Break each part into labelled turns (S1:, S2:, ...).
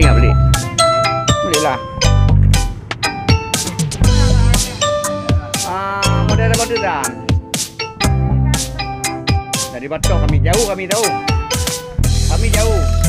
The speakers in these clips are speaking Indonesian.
S1: Okey lah
S2: balik. Boleh lah Haa ah, model dah kota dah. Dari batu kami jauh kami tahu Kami jauh.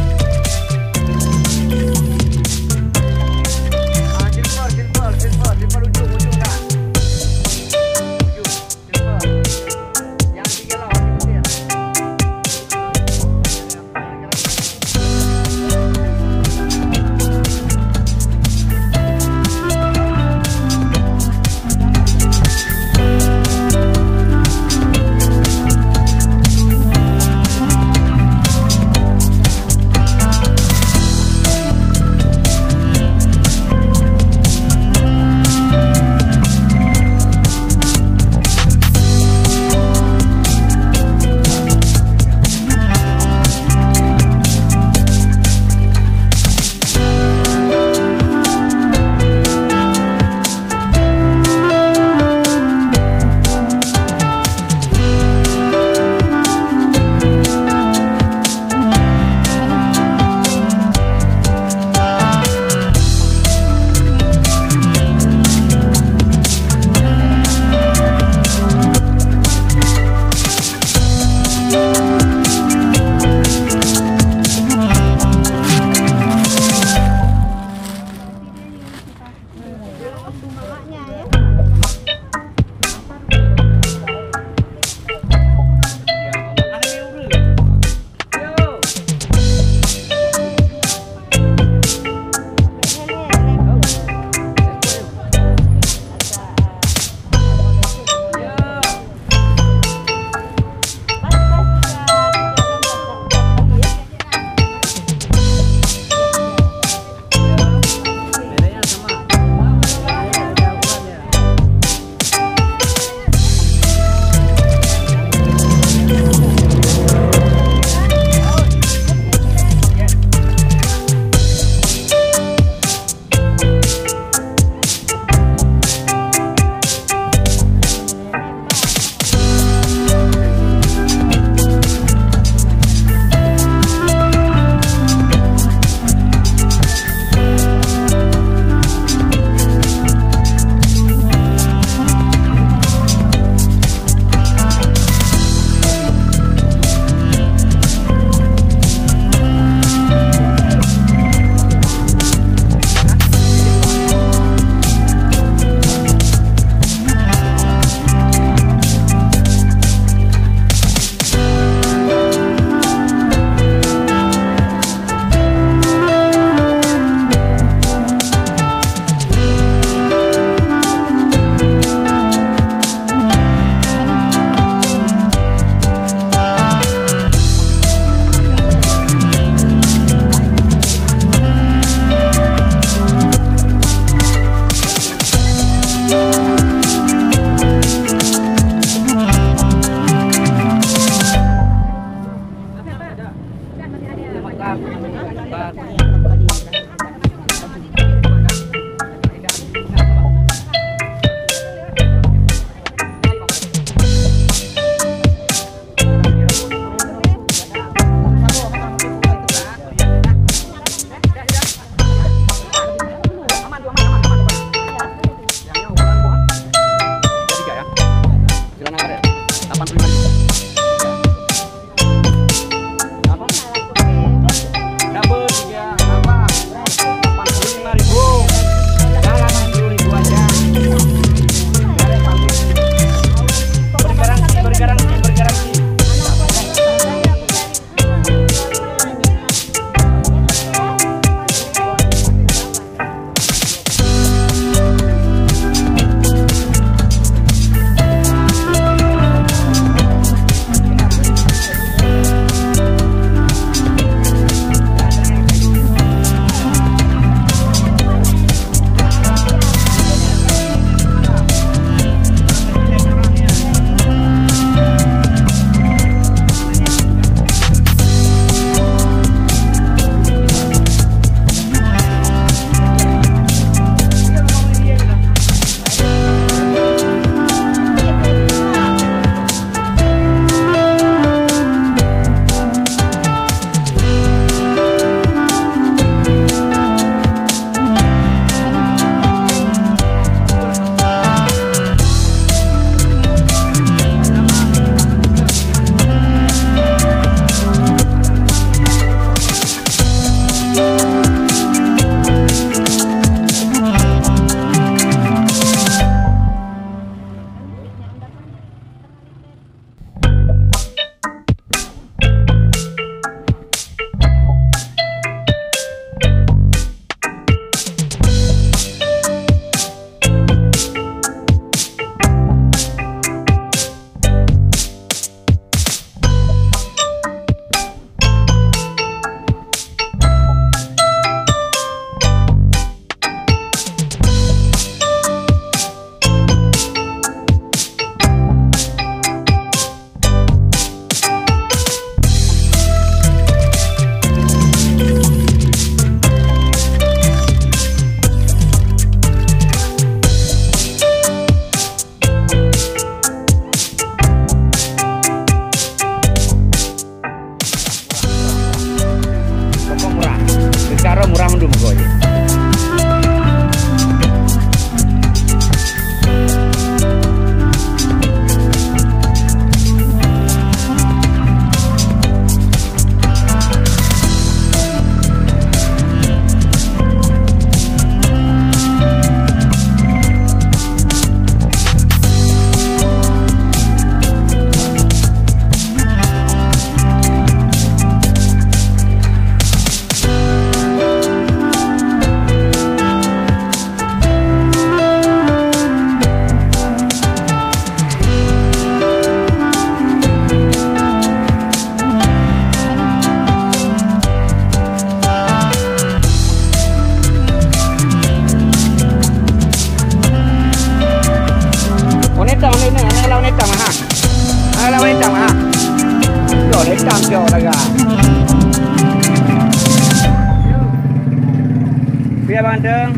S2: Biar bandeng.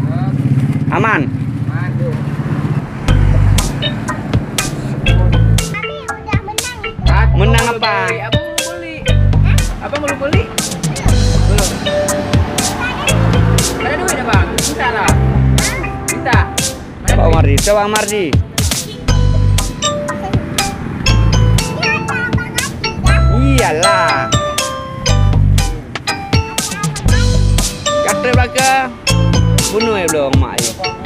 S2: Aman.
S1: Madu.
S3: Kami udah menang.
S2: Menang apa?
S1: Abang belum beli. Abang belum beli? Belum. Ada duit abang? Minta lah. Minta. Duit?
S2: Mardi, coba Mardi.
S3: Ati ya.
S2: Iyalah. Kata belakang. Bunuh ya belum mak ni. Bang.